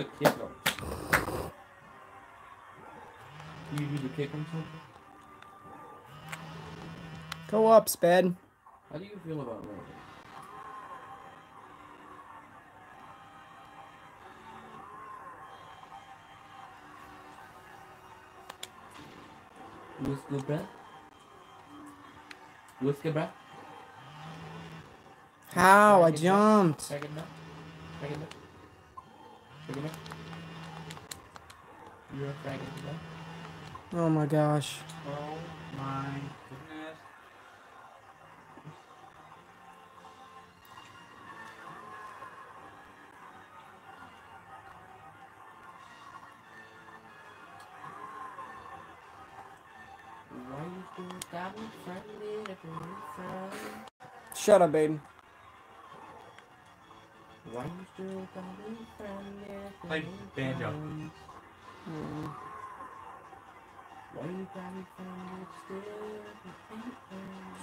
a kick on. You do the kick something? Go up, Sped. How do you feel about that? Whisker breath? Whisker breath? How? I Back it up. jumped. Back it up. Back it up. It. You're a frag. Oh my gosh. Oh my goodness. Why you still you ain't friends?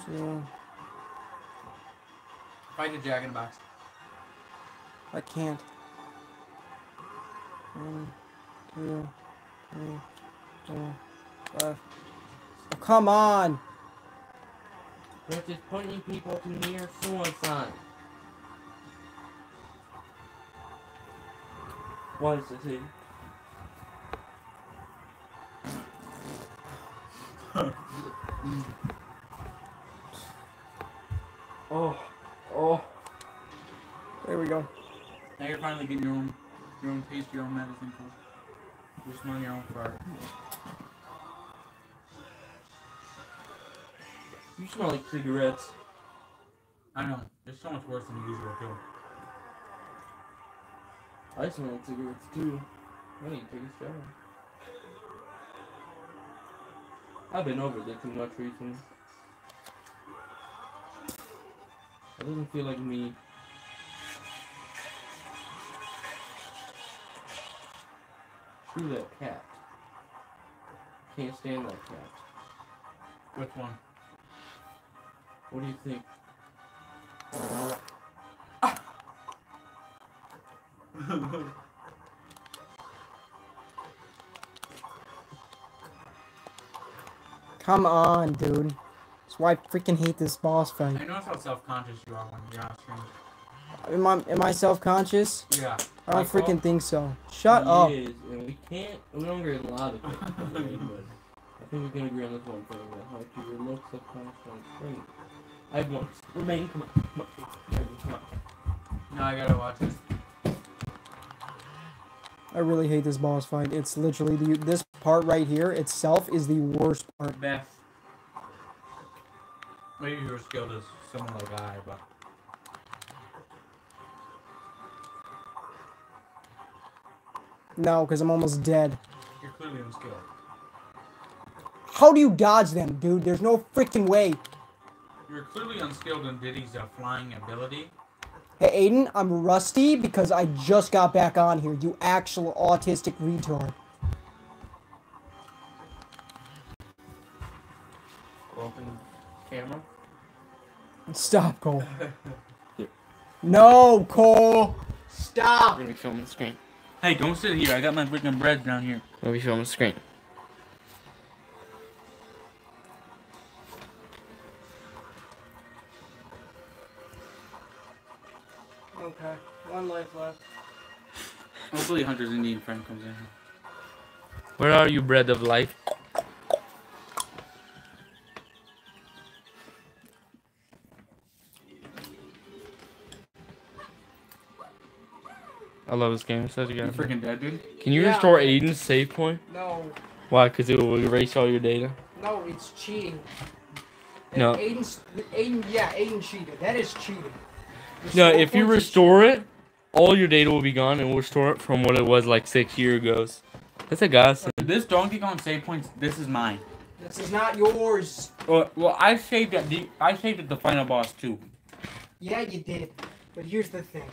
So, Fight the Jack in the dragon Box. I can't. One, two, three, four, five. Oh, come on! They're just pointing people to near suicide. What is this here? oh, oh. There we go. Now you're finally getting your own, your own taste, your own medicine. Cool. You smell your own fart. You smell like cigarettes. I know. It's so much worse than the usual pill. I smell like cigarettes too. I need to take a shower. I've been over there too much recently. It doesn't feel like me. Screw that cat. Can't stand that cat. Which one? What do you think? Come on, dude. That's why I freaking hate this boss fight. I fight. notice how self-conscious you are when you're on screen. Am I, am I self-conscious? Yeah. I don't Like, freaking oh. think so. Shut He up. Is, and we can't. We don't agree on a lot of things, okay, but I think we can agree on this one thing that how to remote subconscious on screen. I have one. Remain. Come on. Come on. Come on. No, I gotta watch this. I really hate this boss fight. It's literally the this part right here itself is the worst part. Beth. Maybe you were skilled as someone like I, but No, because I'm almost dead. you're clearly unskilled. How do you dodge them, dude? There's no freaking way. You're clearly unskilled in Diddy's uh, flying ability. Hey, Aiden, I'm rusty because I just got back on here. You actual autistic retard. Open camera. Stop, Cole. no, Cole. We're Stop. gonna be filming the screen. Hey, don't sit here. I got my freaking bread down here. We'll be filming the screen. Okay, one life left. Hopefully, Hunter's Indian friend comes in. Where are you, bread of life? I love this game. It's such a You good game. freaking dead, dude. Can you Yeah. restore Aiden's save point? No, Why? Because it will erase all your data. no, it's cheating. No. Aiden's, Aiden, yeah, Aiden cheated. That is cheating. No, if you restore it, all your data will be gone, and we'll restore it from what it was like six years ago. That's a godsend. This Donkey Kong save points. This is mine. This is not yours. Well, well, I saved at the. I saved at the final boss too. Yeah, you did. But here's the thing.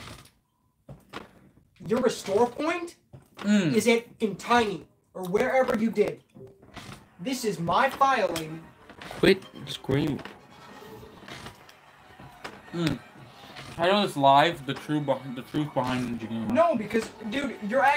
Your restore point Mm. is at in tiny or wherever you did. This is my filing. Quit screaming. Mm. I know this live. The true, the truth behind the game. No, because dude, you're actually.